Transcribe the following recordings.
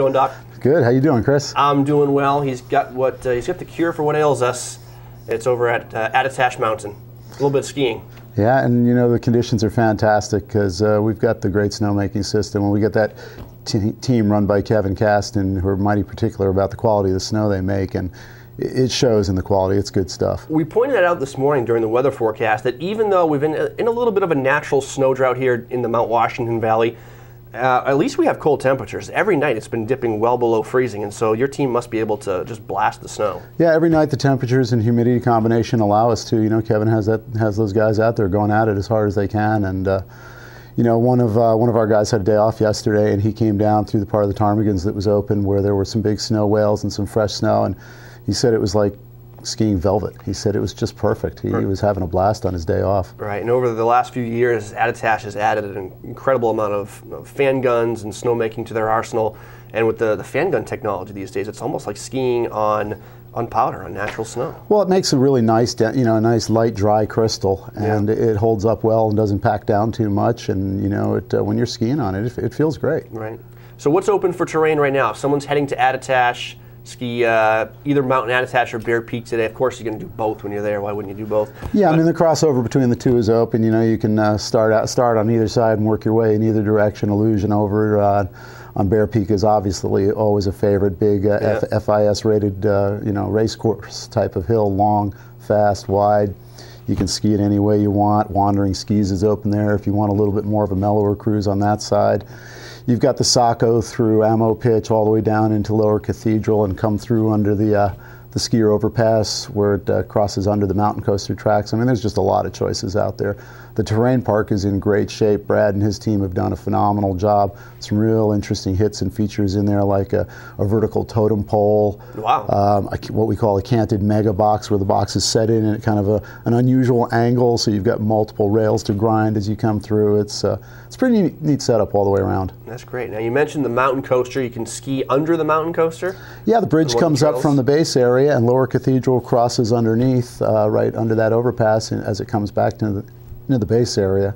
Going, Doug? Good. How you doing, Chris? I'm doing well. He's got what uh, he's got the cure for what ails us. It's over at uh, Attitash Mountain. A little bit of skiing. Yeah, and you know the conditions are fantastic because uh, we've got the great snowmaking system, and we get that t- team run by Kevin Caston, who are mighty particular about the quality of the snow they make, and it shows in the quality. It's good stuff. We pointed that out this morning during the weather forecast that even though we've been in a little bit of a natural snow drought here in the Mount Washington Valley, uh, at least we have cold temperatures. Every night it's been dipping well below freezing, and so your team must be able to just blast the snow. Yeah, every night the temperatures and humidity combination allow us to. You know, Kevin has that has those guys out there going at it as hard as they can, and uh, you know, one of uh, one of our guys had a day off yesterday, and he came down through the part of the ptarmigans that was open where there were some big snow whales and some fresh snow, and he said it was like skiing velvet. He said it was just perfect. He, was having a blast on his day off. Right, and over the last few years, Attitash has added an incredible amount of, of fan guns and snowmaking to their arsenal. And with the, the fan gun technology these days, it's almost like skiing on on powder, on natural snow. Well, it makes a really nice, you know, a nice light, dry crystal, and yeah. it holds up well and doesn't pack down too much. And you know, it, uh, when you're skiing on it, it, it feels great. Right. So, what's open for terrain right now? If someone's heading to Attitash ski uh, either Mountain Attitash or Bear Peak today. Of course, you're going to do both when you're there. Why wouldn't you do both? Yeah, but I mean the crossover between the two is open. You know, you can uh, start out start on either side and work your way in either direction. Illusion over uh, on Bear Peak is obviously always a favorite. Big uh, yeah. F- FIS rated, uh, you know, race course type of hill, long, fast, wide. You can ski it any way you want. Wandering skis is open there if you want a little bit more of a mellower cruise on that side. You've got the Saco through Ammo Pitch all the way down into Lower Cathedral and come through under the uh, the skier overpass where it uh, crosses under the mountain coaster tracks. I mean, there's just a lot of choices out there. The terrain park is in great shape. Brad and his team have done a phenomenal job. Some real interesting hits and features in there, like a, a vertical totem pole. Wow. Um, a, what we call a canted mega box, where the box is set in at kind of a, an unusual angle, so you've got multiple rails to grind as you come through. It's uh, it's pretty neat, neat setup all the way around. That's great. Now you mentioned the mountain coaster. You can ski under the mountain coaster. Yeah, the bridge comes up from the base area, and Lower Cathedral crosses underneath, uh, right under that overpass, and as it comes back to the near the base area.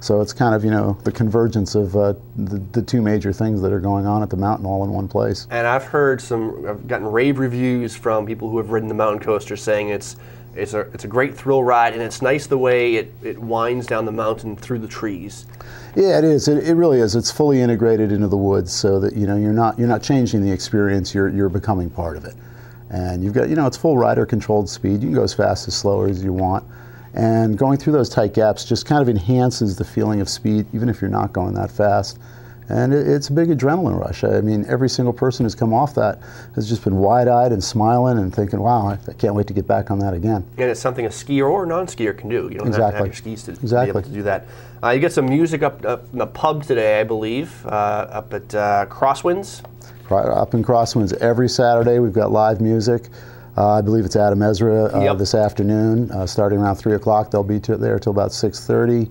So it's kind of you know the convergence of uh, the, the, two major things that are going on at the mountain all in one place. And I've heard some, I've gotten rave reviews from people who have ridden the mountain coaster saying it's it's a it's a great thrill ride and it's nice the way it, it winds down the mountain through the trees. Yeah, it is. It, it really is. It's fully integrated into the woods, so that you know you're not you're not changing the experience. You're you're becoming part of it, and you've got you know it's full rider controlled speed. You can go as fast as slower as you want. And going through those tight gaps just kind of enhances the feeling of speed, even if you're not going that fast. And it, it's a big adrenaline rush. I mean, every single person who's come off that has just been wide eyed and smiling and thinking, wow, I can't wait to get back on that again. And it's something a skier or non skier can do. You don't exactly. have to have your skis to, exactly. be able to do that. Uh, you get some music up, up in the pub today, I believe, uh, up at uh, Crosswinds. Up in Crosswinds every Saturday, we've got live music. Uh, I believe it's Adam Ezra uh, yep. this afternoon, uh, starting around three o'clock. They'll be there till about six thirty.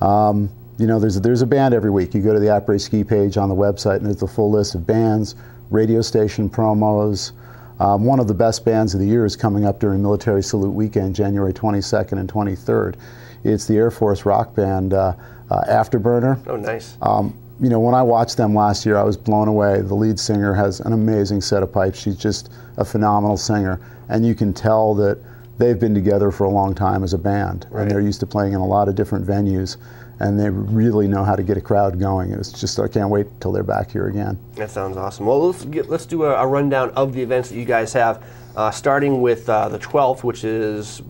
Um, you know, there's a, there's a band every week. You go to the Après Ski page on the website, and there's a full list of bands, radio station promos. Um, one of the best bands of the year is coming up during Military Salute Weekend, January 22nd and 23rd. It's the Air Force rock band uh, uh, Afterburner. Oh, nice. Um, you know, when I watched them last year, I was blown away. The lead singer has an amazing set of pipes. She's just a phenomenal singer, and you can tell that they've been together for a long time as a band, right. and they're used to playing in a lot of different venues, and they really know how to get a crowd going. It's just I can't wait till they're back here again. That sounds awesome. Well, let's get, let's do a, a rundown of the events that you guys have, uh, starting with uh, the 12th, which is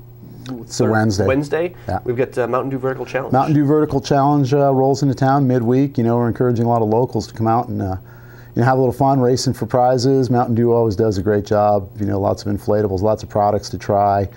it's Wednesday. Wednesday. Yeah. We've got uh, Mountain Dew Vertical Challenge. Mountain Dew Vertical Challenge uh, rolls into town midweek. You know, we're encouraging a lot of locals to come out and uh, you know have a little fun racing for prizes. Mountain Dew always does a great job. You know, lots of inflatables, lots of products to try,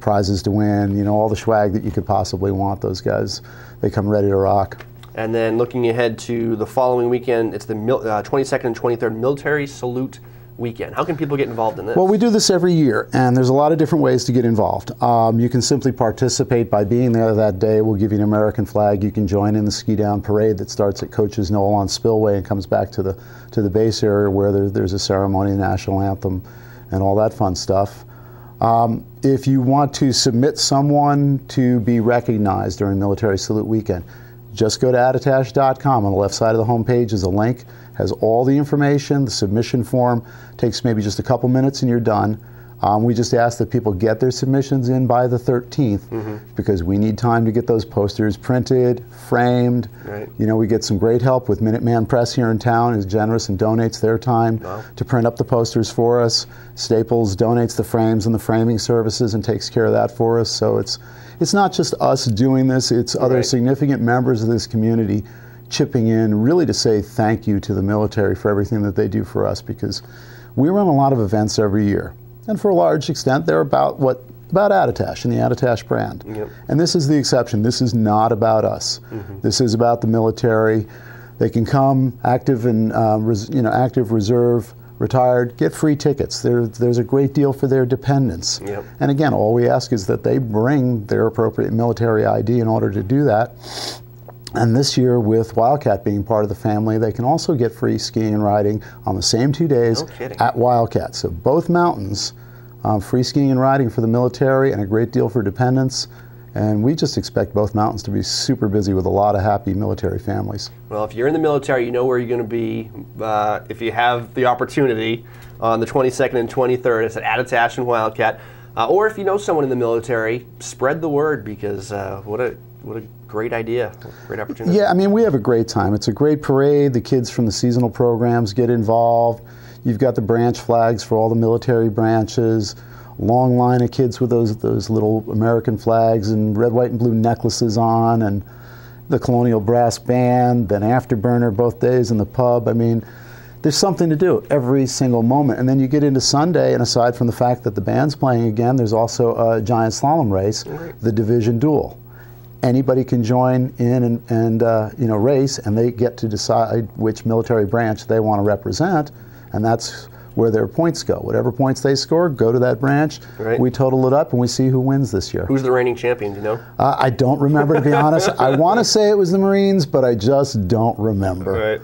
prizes to win. You know, all the swag that you could possibly want. Those guys, they come ready to rock. And then looking ahead to the following weekend, it's the mil- 22nd uh, and 23rd Military Salute weekend? How can people get involved in this? Well, we do this every year, and there's a lot of different ways to get involved. Um, you can simply participate by being there that day. We'll give you an American flag. You can join in the ski down parade that starts at Coaches Knoll on Spillway and comes back to the to the base area where there, there's a ceremony, national anthem, and all that fun stuff. Um, if you want to submit someone to be recognized during Military Salute Weekend, just go to attitash.com. On the left side of the homepage is a link, has all the information, the submission form. Takes maybe just a couple minutes and you're done. Um, we just ask that people get their submissions in by the 13th Mm-hmm. because we need time to get those posters printed, framed. Right. You know, we get some great help with Minuteman Press here in town, is generous and donates their time Wow. to print up the posters for us. Staples donates the frames and the framing services and takes care of that for us. So it's it's not just us doing this; it's other Right. significant members of this community chipping in, really to say thank you to the military for everything that they do for us. Because we run a lot of events every year, and for a large extent, they're about what about Attitash and the Attitash brand. Yep. And this is the exception. This is not about us. This is about the military. They can come active and uh, res, you know active reserve, retired, get free tickets. There, there's a great deal for their dependents. Yep. And again, all we ask is that they bring their appropriate military ID in order to do that. And this year, with Wildcat being part of the family, they can also get free skiing and riding on the same two days No at Wildcat. So both mountains, um, free skiing and riding for the military, and a great deal for dependents. And we just expect both mountains to be super busy with a lot of happy military families. Well, if you're in the military, you know where you're going to be. Uh, if you have the opportunity on the 22nd and 23rd, it's at Attitash and Wildcat. Uh, or if you know someone in the military, spread the word because uh, what a what a great idea, great opportunity. Yeah, I mean, we have a great time. It's a great parade. The kids from the seasonal programs get involved. You've got the branch flags for all the military branches. Long line of kids with those those little American flags and red, white, and blue necklaces on, and the Colonial Brass Band. Then Afterburner both days in the pub. I mean, there's something to do every single moment. And then you get into Sunday, and aside from the fact that the band's playing again, there's also a giant slalom race, the Division Duel anybody can join in and, and uh, you know race, and they get to decide which military branch they want to represent, and that's where their points go. Whatever points they score, go to that branch. Right. We total it up, and we see who wins this year. Who's the reigning champion? You know? Uh, I don't remember to be honest. I want to say it was the Marines, but I just don't remember. Right.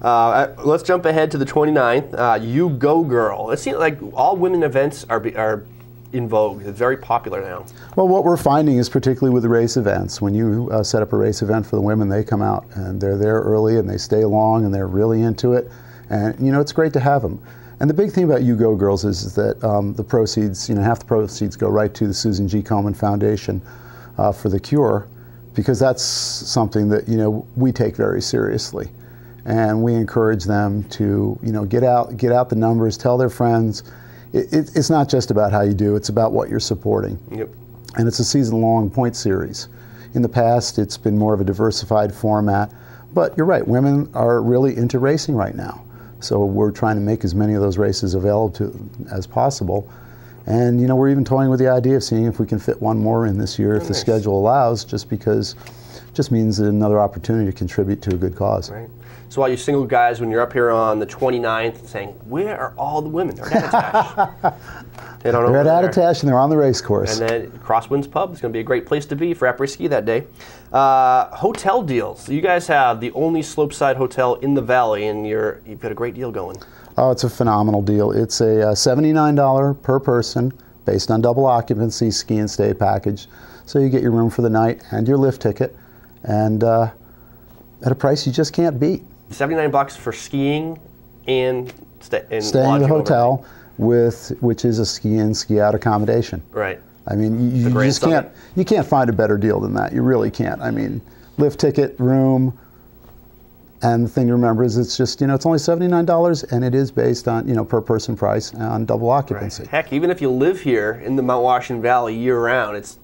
Uh, let's jump ahead to the 29th. Uh, you Go Girl. It seems like all women events are, be, are in vogue. It's very popular now. Well, what we're finding is particularly with the race events, when you uh, set up a race event for the women, they come out and they're there early and they stay long and they're really into it. And, you know, it's great to have them. And the big thing about You Go Girls is, is that um, the proceeds, you know, half the proceeds go right to the Susan G. Komen Foundation uh, for the cure because that's something that, you know, we take very seriously. And we encourage them to, you know, get out, get out the numbers, tell their friends. It, it, it's not just about how you do, it's about what you're supporting Yep. and it's a season long point series. In the past, it's been more of a diversified format, but you're right, women are really into racing right now. So we're trying to make as many of those races available to as possible. And you know, we're even toying with the idea of seeing if we can fit one more in this year if the schedule allows, just because just means another opportunity to contribute to a good cause. Right. So all you single guys, when you're up here on the 29th, saying, "Where are all the women?" They're at Attitash. they don't know. They're at where they are. Attitash and they're on the race course. And then Crosswinds Pub is going to be a great place to be for après ski that day. Uh, hotel deals. You guys have the only slopeside hotel in the valley, and you're you've got a great deal going. Oh, it's a phenomenal deal. It's a uh, $79 per person based on double occupancy ski and stay package. So you get your room for the night and your lift ticket, and uh, at a price you just can't beat. 79 bucks for skiing and, sta- and Staying lodging the hotel with which is a ski in ski out accommodation. Right. I mean, you, you just can't you can't find a better deal than that. You really can't. I mean, lift ticket, room, and the thing to remember is it's just you know it's only seventy nine dollars and it is based on you know per person price on double occupancy. Heck, even if you live here in the Mount Washington Valley year round, it's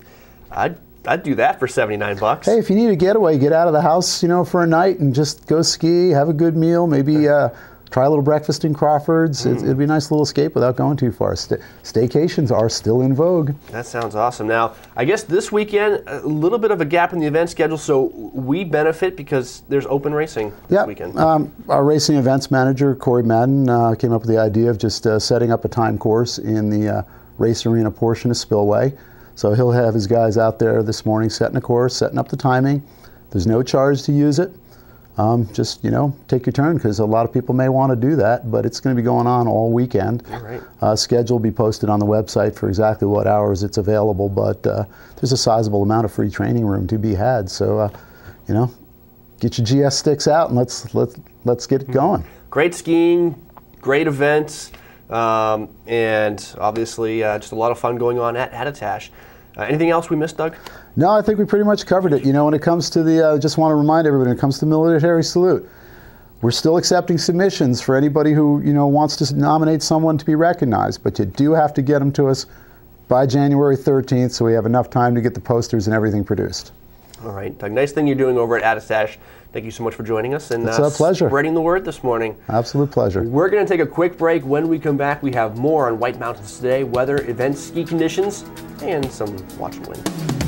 I'd I'd do that for 79 bucks. Hey, if you need a getaway, get out of the house, you know, for a night and just go ski, have a good meal, maybe uh, try a little breakfast in Crawford's. It, it'd be a nice little escape without going too far. Sta staycations are still in vogue. That sounds awesome. Now, I guess this weekend a little bit of a gap in the event schedule, so we benefit because there's open racing this Yeah, weekend. um, our racing events manager Corey Madden uh, came up with the idea of just uh, setting up a time course in the uh, race arena portion of Spillway. So he'll have his guys out there this morning setting a course, setting up the timing. There's no charge to use it. Um, just you know, take your turn because a lot of people may want to do that, but it's going to be going on all weekend. All right. Uh, schedule will be posted on the website for exactly what hours it's available, but uh, there's a sizable amount of free training room to be had. So, uh, you know, get your GS sticks out and let's let's let's get it going. Great skiing, great events, um, and obviously uh, just a lot of fun going on at Attitash. Uh, anything else we missed, Doug? No, I think we pretty much covered it. You know, when it comes to the, uh, just want to remind everybody, when it comes to military salute, we're still accepting submissions for anybody who you know wants to nominate someone to be recognized, but you do have to get them to us by January 13th, so we have enough time to get the posters and everything produced. All right, Doug. Nice thing you're doing over at Attitash. Thank you so much for joining us and it's uh, a pleasure. spreading the word this morning. Absolute pleasure. We're going to take a quick break. When we come back, we have more on White Mountains today, weather, events, ski conditions, and some watch and win.